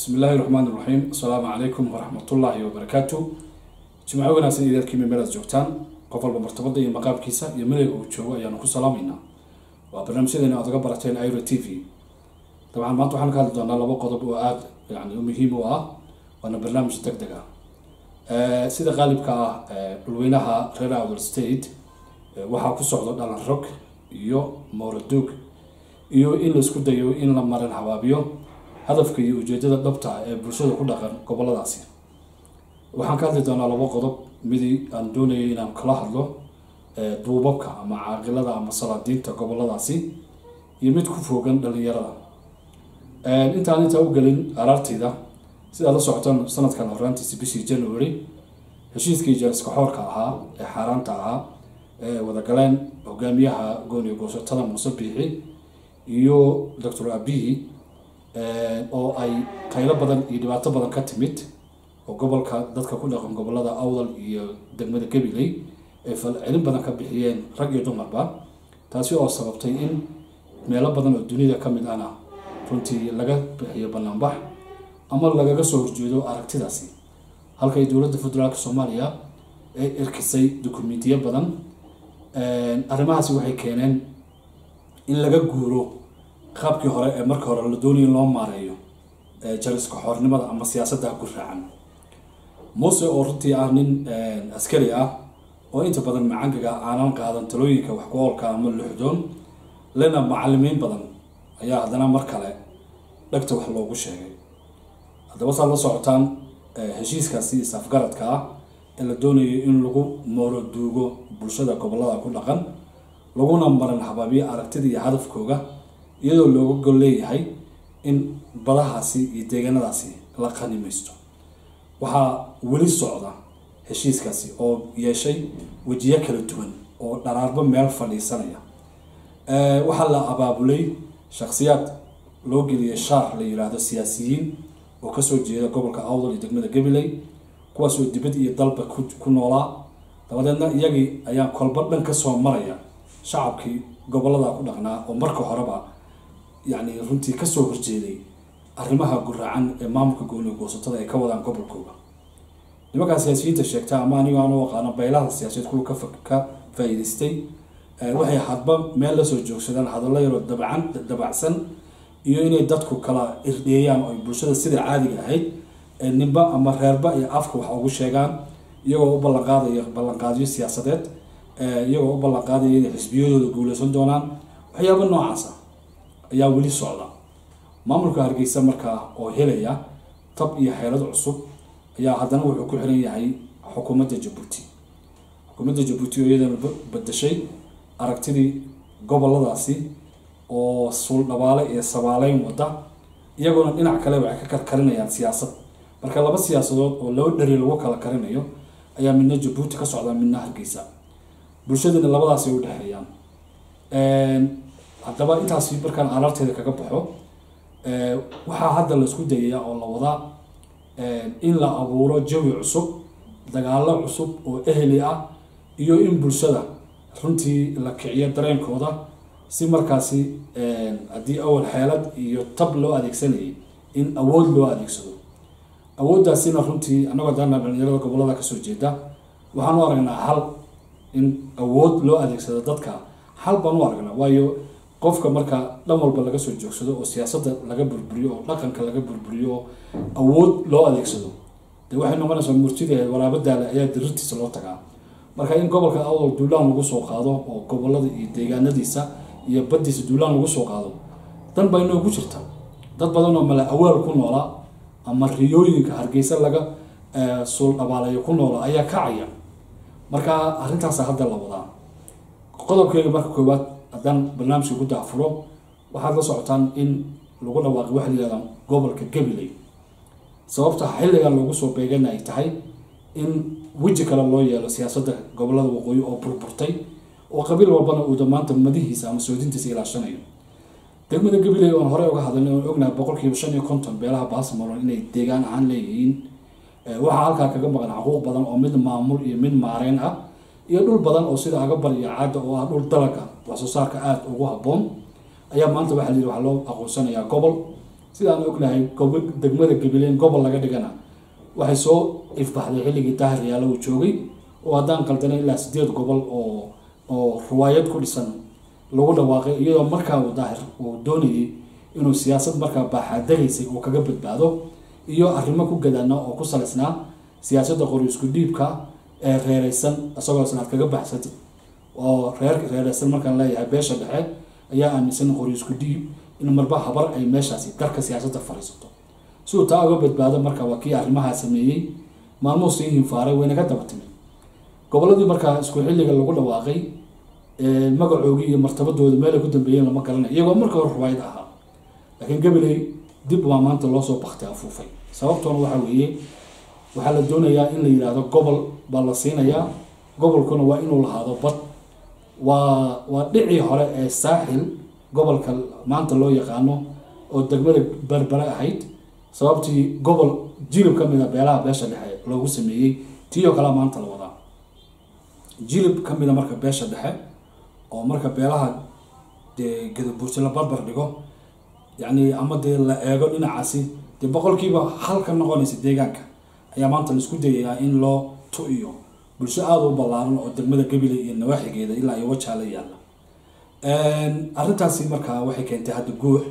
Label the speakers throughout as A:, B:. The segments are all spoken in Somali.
A: bismi illaahi raxmaan iraxiim assalaamu calaykum waraxmatullaahi wabarakaatu jimco wanaagsan ideerkiima meelaad joogtaan qof walba martabada iyo maqaabkiisa iyo milayga uu joogo ayaanu ku salaameynaa waa barnaamijyadeena aad uga barateen iro t v. Dabcan maanta waxaan ka hadli doonaa laba qodob oo aada yani muhiim u ah. Waana barnaamij deg deg ah sida qaalibka ah dhulweynaha reer outher state waxaa ku socdo dhalan rog iyo mowraduug iyo in la isku dayo in la marin habaabiyo hadafka iyo ujeedada dhabta ah ee bulshada ku dhaqan goboladaasi waxaan ka hadli doonaa laba qodob. Midii aan doonayay inaan kala hadlo duubabka ama caaqilada ama salaadiinta goboladaasi iyo mid ku foogan dhalinyarada. Intaan intaa u gelin araartayda sidaa la socotaan sanadkan horaantiisi bishii january heshiiskii jeeriska xoorka ahaa ee xaaraanta ahaa ee wadagaleen hogaamiyaha gooniyo goosatada muuse biixi iyo doctor abiyi oo ay qaylo badan iyo dhibaato badan ka timid oo gobolka dadka ku dhaqan gobollada awdal iyo degmada gabiley ay falcelin badan ka bixiyeen rag iyo dumarba taasi oo sababtay in meelo badan oo dunida ka mid ana runtii laga bixiyo banaanbax ama lagaga soo horjeedo aragtidaasi. Halkay dowladda federaalk soomaaliya ay irkisay dukumentiyo badan arrimahaasi waxay keeneen in laga guuro qaabkii hore ee marka hore la doonaya in loo maareeyo jariska xoornimada ama siyaasadda gurraacan muuse oo runtii ah nin askari ah oo inta badan macangaga aanan qaadan talooyinka wax ku-oolka ama luxdoon lena macalimiin badan ayaa haddana mar kale dhegta wax loogu sheegay. Haddaba saad la socotaan heshiiskaasi isafgaradka ah ee la doonayo in lagu mooro duugo bulshada gobollada ku dhaqan laguna maran habaabiyo aragtida iyo hadafkooga iyadoo looga gol leeyahay in badahaasi iyo deegaanadaasi la qanimaysto. Waxaa weli socda heshiiskaasi oo yeeshay wejiyo kala duwan oo dharaarbo meel fadhiisanaya. Waxaa la abaabulay shakhsiyaad loo geliyay shaar la yiraahdo siyaasiyiin oo ka soo jeeda gobolka awdal iyo degmada gabiley kuwaasoo dibad iyo dalba ku noolaa. Dabadeedna iyagii ayaa kolba dhan ka soo maraya shacabkii gobollada ku dhaqnaa oo marka horeba yacni runtii ka soo horjeeday arrimaha guraacan ee maamulka gooniyo goosatada ay ka wadaan gobolkooda. Nimankaa siyaasiyiinta sheegta ama anigo aan u aqaano baylaha siyaasadeed kuwa ka ka faa-iideystay waxay hadba meel la soo joogsadaan hadallo yaroo dabcan dabacsan iyo inay dadku kala irdheeyaan oo bulshada sida caadiga ahayd ninba ama reerba iyo afka wax ugu sheegaan iyagoo u ballanqaadaya ballanqaadyo siyaasadeed iyagoo u ballanqaadaya inay xisbiyadooda guuleysan doonaan. Waxyaaba noocaas ah ayaa weli socda. Maamulka hargeysa markaa oo helaya tab iyo xeelad cusub ayaa haddana wuxuu ku xiran yahay xukuumadda jabuuti. Xukuumadda jabuuti oo iyadana badashay aragtidii goboladaasi oo suuldhabaale iyo sabaaleyn wada iyagoona dhinac kale waxay ka karkarinayaan siyaasad. Marka laba siyaasadood oo laba dheri lagu kala karinayo ayaa midna jabuuti ka socda midna hargeysa. Bulshadana labadaasi ay udhexeeyaan haddaba intaasi markaan araarteeda kaga baxo waxaa hadda la isku dayayaa oo la wadaa in la abuuro jawi cusub dagaalo cusub oo ehli ah iyo in bulshada runtii la kiciyo dareenkooda si markaasi haddii awal xeelad iyo tab loo adeegsanayay in awood loo adeegsado. Awooddaasina runtii annagoo dana dhalinyarada gobollada ka soo jeeda waxaan u aragnaa hal in awood loo adeegsado dadka. Hal baan u aragnaa waayo qofka marka dhan walba laga soo joogsado oo siyaasadda laga burburiyo oo dhaqanka laga burburiyo oo awood loo adeegsado. Dee waxay noqonaysaa murtideed waraabadaale ayaa dirirtiisa loo tagaa. Marka in gobolka awdal duulaan lagu soo qaado oo gobollada iyo deegaanadiisa iyo baddiisa duulaan lagu soo qaado dan baa inoogu jirta. Dad badan oo mala awaal ku noola ama riyooyinka hargeysa laga suul dhabaalayo ku noola ayaa kacaya marka arrintaasa hadda la wadaa. Qodobkeyga marka koowaad haddaan barnaamijka ku daafuro waxaad la socotaan in lagu dhawaaqay waxa la gobolka gabiley sababta xilligan loogu soo beegana ay tahay in weji kale loo yeelo siyaasadda gobollada waqooyi oo burburtay oo qabiil walbana uu damaanta madihiisa ama soodintiisa ilaashanayo. Degmada gabiley oon horey uga hadalnay oon ognahay boqolkiiba shan iyo konton beelaha baasmalon inay deegaan ahaan leeyihiin waxaa halkaa kaga maqan xaquuq badan oo mid maamul iyo mid maareyn ah iyo dhul badan oo sida agabar iyo caada oo ah dhul dalaga wax soo saarka aada ugu habboon. Ayaa maanta waxaa layidhi waxaa loo aqoonsanayaa gobol. Sidaan ognahay degmada gabileen gobol laga dhigana waxay soo ifbaxday xilligii daahir yaalo uu joogay oo haddaan qaldana ilaa sideed gobol oo oo ruwaayad ku dhisan lagu dhawaaqay iyadoo markaa uu daahir uu doonayay inuu siyaasad markaa baaxaadagaysay uu kaga badbaado iyo arrimo ku gadaana oo ku salaysnaa siyaasadda qori isku dhiibka ee reereysan isagoo isnaad kaga baxsatay oo reer reereysan markaan leeyahay beesha dhexe ayaa aaminsan qori isku dhiib in marba habar ay meeshaasi darka siyaasadda fadhiisato si taa uga badbaado marka waa kii arrimahaa sameeyey maalmuhu sii hinfaaray wayna ka daba timi gobolladii markaa isku xilliga lagu dhawaaqay magacoogii iyo martabadooda meelay ku dambeeyeen lama garanayo iyagoo marka hore ruwaayad ahaa. Laakiin gabaley dib waa maanta loo soo baktay afuufay. Sababtoona waxaa weeye waxaa la doonayaa in la yidhaahdo gobol baa la siinayaa gobolkuna waa inuu lahaado bad waa waa dhicii hore ee saaxil gobolka maanta loo yaqaano oo degmada berbere ahayd sababtii gobol jilib ka mid a beelaha beesha dhexe loogu sameeyey tii oo kalea maanta la wadaa. Jilib ka mid a marka beesha dhexe oo marka beelaha dee gadabuursi la barbar dhigo yacni ama dee la eego dhinacaasi dee boqolkiiba hal ka noqonaysa deegaanka ayaa maanta la isku dayayaa in loo tu-iyo bulsho aada u ballaaran oo degmada gabile iyo nawaaxigeeda ilaa iyo wajaa la yaalla. Arrintaasi markaa waxay keentay hadda guux.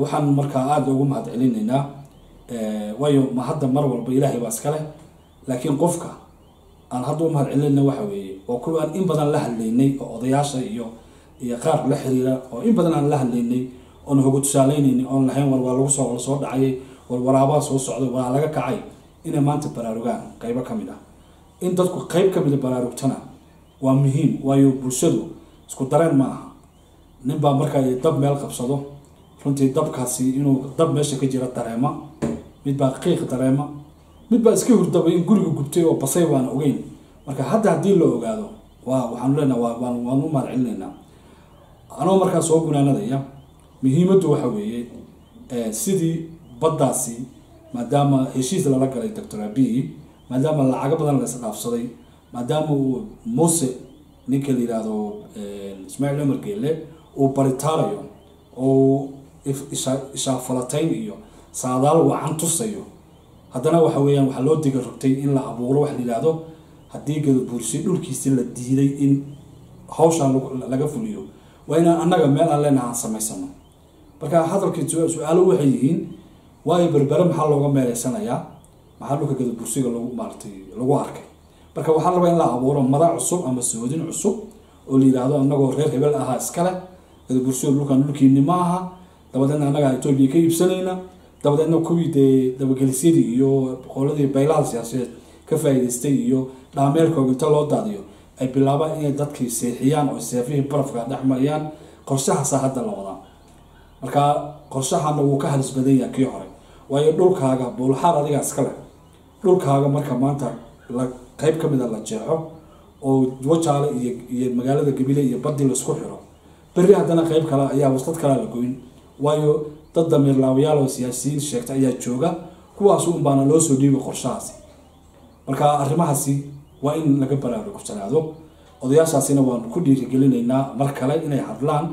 A: Waxaan markaa aada ugu mahad celinaynaa waayo ma hadda mar walba ilaahay baa iska leh. Laakiin qofka aan hadda u mahad celinayna waxa weeye oo kuwa aan in badan la hadlaynay oo odayaasha iyo iyo qaar la xiriira oo in badan aan la hadlaynay oon hoga tusaaleynaynin oon lahayn war waa lagu soo soo dhacay war waraabaa soo socday waa laga kacay inay maanta baraarugaan qaybo ka mid ah in dadku qayb ka mid a baraarugtana waa muhiim waayo bulshadu isku dareen ma aha. Nin baa markaa dab meel qabsado runtii dabkaasi inuu dab meesha ka jira dareema mid baa qiiq dareema mid baa iska hurdaba in guriga gubtay oo basay waan ogeyn. Marka hadda haddii la ogaado waa waxaanu leenaha waa waan waan u mahad celinaynaa anoo markaa soo gunaanadaya muhiimaddu waxa weeye sidii baddaasi maadaama heshiis lala galay doctor abiy maadaama lacago badan la isdhaafsaday maadaama uu muuse ninka la yidhaahdo eh, ismaaciil cumar geelle uu baritaarayo oo ishaafalatayn iyo saadaal wacan tusayo. Haddana waxa weeyaan waxaa loo diga rogtay in la abuuro wax la yidhaahdo haddii gadabuursi dhulkiisi la diiday in hawshaan laga fuliyo. Waa inaan annaga meel aan leenaha aan samaysano marka hadalkii su- su'aalo waxay yihiin waayo berbere maxaa looga meeleysanayaa maxaa dhulka gadabuursiga lagu maaratay lagu arkay? Marka waxaa la in la abuuro madac cusub ama soodin cusub oo la annagoo reer hebel ahaa iskale. Gadabuursiga dhulkan aha dabadeedna annagaa etoobiya ka iibsanayna. Dabadeedna kuwii dee dabagelisyadii iyo qoladii baylaha siyaasadeed ka faa'iidaystay iyo dhaameelkooga inta loo daadiyo ay bilaabaan inay dadkii seexiyaan oo seefihii barafka dhex mariyaan hadda la wadaa. Marka qorshahana wuu ka halis badan kii hore waayo dhulkaaga buulxaar adigaa iska dhulkaaga marka maanta la qayb ka mida la jeexo oo wajaale iyo iyo magaalada gabile iyo badii la isku xiro. Berri haddana qayb kale ayaa waslad kalea la goyn waayo dad damiir laawayaal oo siyaasiyiin sheegta ayaa jooga kuwaas un baana loo soo dhiibay qorshahaasi. Marka arrimahaasi waa in laga baraarugsanaado odayaashaasina waan ku dhiirigelinaynaa mar kale inay hadlaan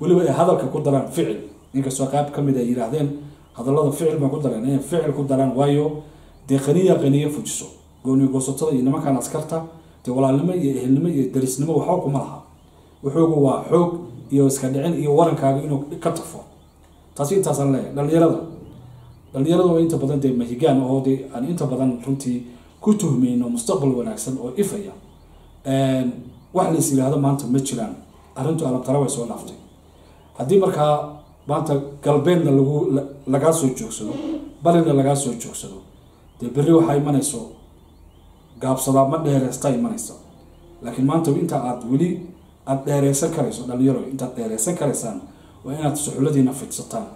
A: weliba ay hadalka ku daraan ficil. Inkastoo qayb ka mid ay yidhaahdeen hadallada ficil baan ku dareen inay ficil ku daraan waayo dee qaniya qaniya fujiso. Gooni goosatada iyo nimankan askarta dee walaalnimo iyo ehelnimo iyo darisnimo waxba kuma laha. Wuxuugu waa xoog iyo iska dhicin iyo warankaaga inuu ka tafo. Taasi intaasaan leeyahay. Dhalinyarada dhalinyarada oo inta badan dee mahigaan oo dee aan inta badan runtii ku tuhmeyno mustaqbal wanaagsan oo ifaya. Wax lais yidhaahdo maanta ma jiraan. Arrintu alabtara way soo dhaaftay haddii markaa maanta galbeedna lagu la- lagaa soo joogsado barina lagaa soo joogsado dee berri waxaa imanayso. Gaabsadaa ma dheereystaa imanaysa laakiin maanta inta aad weli aada dheereysan karayso dhalinyaro intaad dheereysan karaysaan waa inaad suxuladiina fidsataan.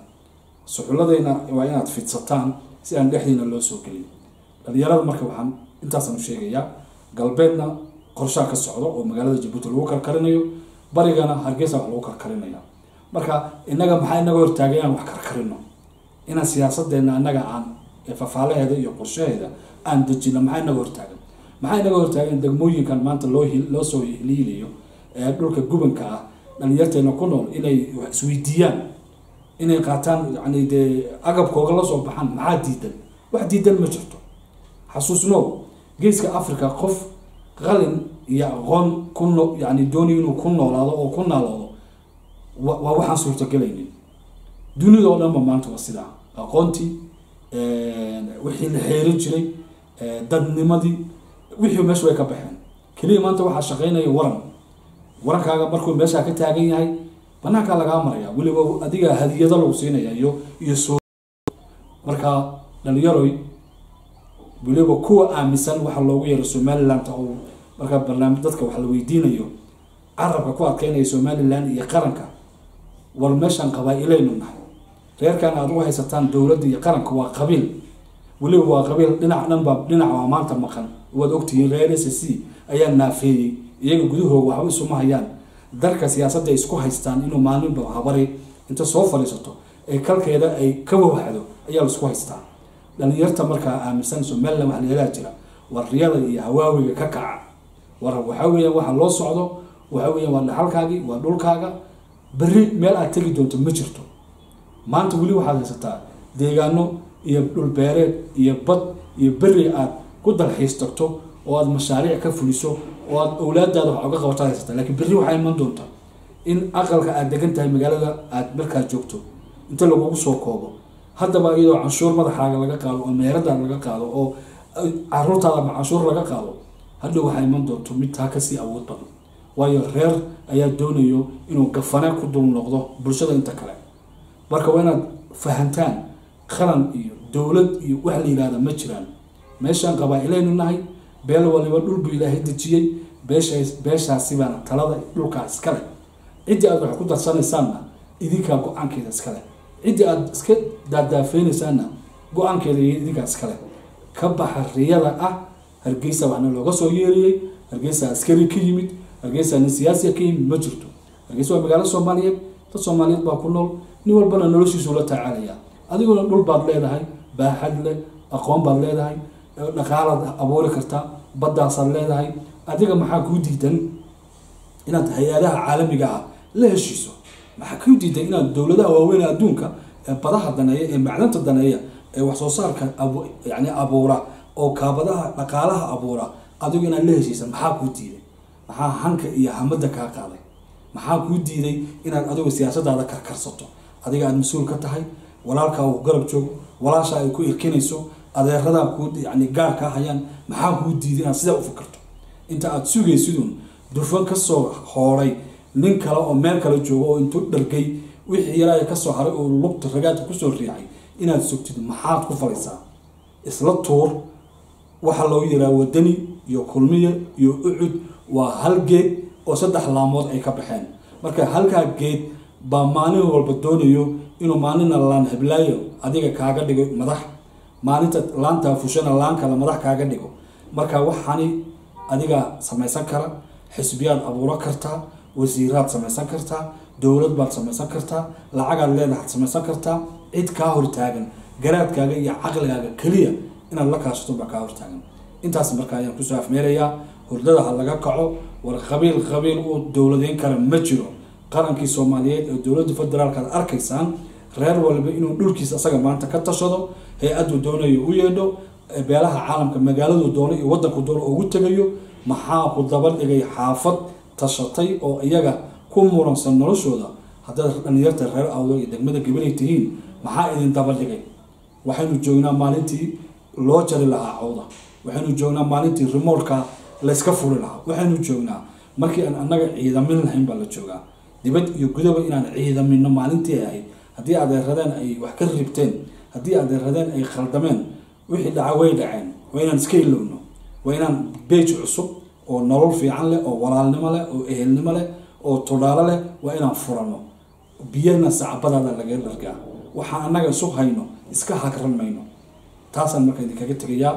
A: Suxuladayna waa inaad fidsataan si aan dhexdiina loo soo gelin. Dhalinyarada marka waxaan intaasaan u sheegayaa galbeedna qorshaa ka socdo oo magaalada jabuuti lagu karkarinayo barigana hargeysa wax lagu karkarinaya marka innaga maxaa inaga hortaagay inaan wax karkarino? Inaan siyaasadeena annaga aan fafaalaheeda iyo qorshaheeda aan dejino maxaa inaga hortaagan? Maxaa inaga hortaagan degmooyinkan maanta loo soo hiliilayo ee dhulka gubanka ah dhalinyarteena ku nool inay isweydiiyaan inay qaataan yani dee agabkooga la soo baxaan maxaa diidan? Wax diidan ma jirto. Xasuusno geeska africa qof qalin iyo aqoon ku no yani doonay inuu ku noolaado oo ku naaloodo wa- waa waxaan suurtagelaynin dunida oo dhanba maanta waa sidaa. Aqoontii wixii la xeerin jiray dadnimadii wixii meesha way ka baxeen. Keliya maanta waxaa shaqaynaya waran warankaaga markuu meeshaa ka taagan yahay banaankaa lagaa maraya weliba adiga hadiyado lagu siinaya iyo iyo soo marka dhalinyaroy weliba kuwa aaminsan waxa loogu yeero somaliland oo marka barnaamij dadka wax la weydiinayo carabka ku adkeynaya somaliland iyo qaranka war meeshaan qabaa-ilaynu nahay reerkan aad u haysataan dowladda iyo qaranka waa qabiil. Weliba waa qabiil dhinac dhanba dhinac waa maanta maqan. Waad ogtihiin reer s c ayaa naafeeyey iyaga gudahooga waxba isuma hayaan. Dalka siyaasadda ay isku haystaan inuu maalinba habari inta soo fadhiisato ee kalkeeda ay ka wawhado ayaa la isku haystaa. Dhalinyarta markaa aaminsan somaliland waxa lahelaa jira war riyada iyo hawaawiga ka kaca. War waxaa weeyaan waxa loo socdo waxaa weeyaan waa dhaxalkaagii waa dhulkaaga. Berri meel aad tegi doonto ma jirto maanta weli waxaad haysataa deegaano iyo dhulbeereed iyo bad iyo berri aad ku dalxiis tagto oo aad mashaariic ka fuliso oo aad owlaadaada wax oga qabataad haysataa. Laakiin berri waxaa iman doonta in aqalka aad degan tahay magaalada aad markaa joogto inta lagugu soo koobo. Haddaba iyadoo canshuur madaxaaga laga qaado oo meeradaada laga qaado oo caruurtaada ama canshuur laga qaado hadhow waxaa iman doonto mid taa ka sii awood badan. Waayo reer ayaa doonayo inuu gafane ku dul noqdo bulshada inta kale marka waa inaad fahantaan qaran iyo dowlad iyo wax la yihahda ma jiraan. Meeshaan qabaa-ilaynu nahay beel waliba dhul buu ilaahay dejiyey beeshaas beeshaasi baana talada dhulkaa iskale ciddii aad wax ku darsanaysaanna idinkaa go'aankeeda iskale ciddii aad iska daadaafeynaysaanna go'aankeeda iyo idinkaa iskale ka baxa riyada ah hargeysa waxna looga soo yeeriyey hargeysa askari ka yimid hargeysa nin siyaasiya ka yimid ma jirto. Hargeysa waa magaalo soomaaliyeed dad soomaaliyeed baa ku nool nin walbana noloshiisu la tacaalaya. Adiguna dhul baad leedahay baaxad leh aqoon baad leedahay dhaqaalaad abuuri kartaa baddaasaad leedahay. Adiga maxaa kuu diidan inaad hay'adaha caalamiga ah la heshiiso? Maxaa kuu diidan inaad dowladaha waaweyn adduunka ee badaha daneeya ee macdanta daneeya ee wax soo saarka yani abuura oo kaabadaha dhaqaalaha abuura adigu inaad la heshiisa maxaa kuu diiday? Maxaa hanka iyo hamada kaa qaaday? Maxaa kuu diiday inaad adigu siyaasadaada karkarsato adiga aad mas'uul ka tahay walaalkaa uu garab joogo walaasha ay ku irkinayso adeeradaa ku yani gaar kaa hayaan maxaa kuu diiday inaad sidaa u fikirto inta aad sugaysidun dufan ka soo hooray nin kale oo meel kale joogo oo intuu dhargay wixii yaraa ka soo haray oo lugta ragaadka ku soo riixay inaad sugtid maxaad ku falaysaa isla tuur waxaa loo yiraa wadani iyo kulmiye iyo ucud waa hal geed oo saddex laamood ay ka baxeen. Marka halkaa geed baa maalin walba doonayo inuu maalina laan heblaayo adiga kaaga dhigo madax. Maalinta laantaa fushana laan kale madax kaaga dhigo. Marka waxani adiga samaysan kara xisbiyaad abuuro kartaa wasiiraad samaysan kartaa dowlad baad samaysan kartaa lacagaad leedahaad samaysan kartaa cid kaa hortaagan garaadkaaga iyo caqligaaga keliya inaad la kaashato baa kaa hortaagan intaas marka ayaan ku soo afmeerayaa hurdada ha laga kaco war qabiil qabiil uu dowladeyn kara ma jiro qarankii soomaaliyeed ee dowladda federaalka ad arkaysaan reer walba inuu dhulkiisa asaga maanta ka tashado hay'addu doonayo u yeedho beelaha caalamka magaaladu doono iyo wadanku doono ugu tegayo maxaa ku daba dhigay xaafad tashatay oo iyaga ku muransan noloshooda? Haddaad dhalinyarta reer awdo iyo degmada gabalay tihiin maxaa idin daba dhigay? Waxaynu joognaa maalintii loo jari lahaa cawda. Waxaynu joognaa maalintii remotka layska furi lahaa. Waxaynu joognaa markii aan annaga ciidamin lahayn baa la joogaa dibad iyo gudaba inaan ciidamino maalintii ay ahayd haddii adeeradeen ay wax ka ribteen haddii adeeradeen ay khaldameen wixii dhaca way dhaceen waa inaan iska ilowno waa inaan beej cusub oo nolol fiican leh oo walaalnimo leh oo ehelnimo leh oo tudhaalo leh waa inaan furano. Biyana sacbadaada laga dhargaa. Waxaan annaga isu hayno iska hagran mayno taasaan marka idinkaga tegayaa